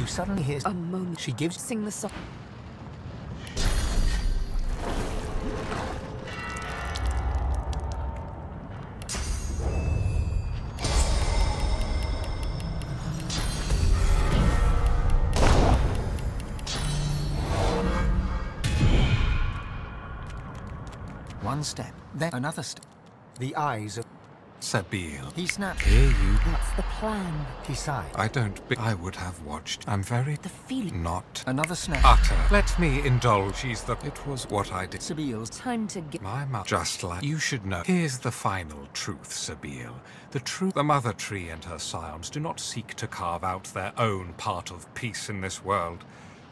You suddenly hear A moment. She gives Sing the song. one step, then another step. The eyes of Sebille. he snapped. Here you... What's the plan? He sighed. I don't be... I would have watched. I'm very... The feeling. Not... Another snap. Utter. Let me indulge. She's the... It was what I did. Sebille's Time to get. My mother. Just like... You should know. Here's the final truth, Sebille. The truth... The Mother Tree and her scions do not seek to carve out their own part of peace in this world.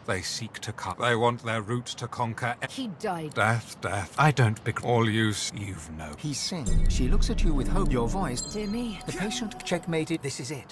They seek to cut. They want their roots to conquer... He died. Death, death. I don't be... All you... s- You've no... He sings. She looks at you with hope. Your voice. Dear me. The patient checkmated. This is it.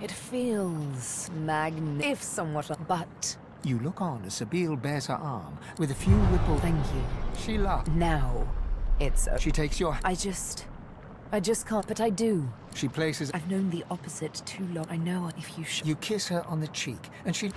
It feels magnificent, if somewhat, but You look on as Sebille bares her arm with a few ripple. thank you. She laughs. Now, it's. A, She takes your. I just, I just can't. But I do. She places. I've known the opposite too long. I know if you sh- You kiss her on the cheek, and she.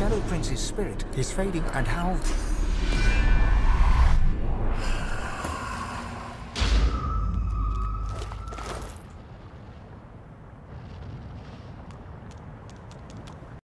Shadow Prince's spirit is fading, and how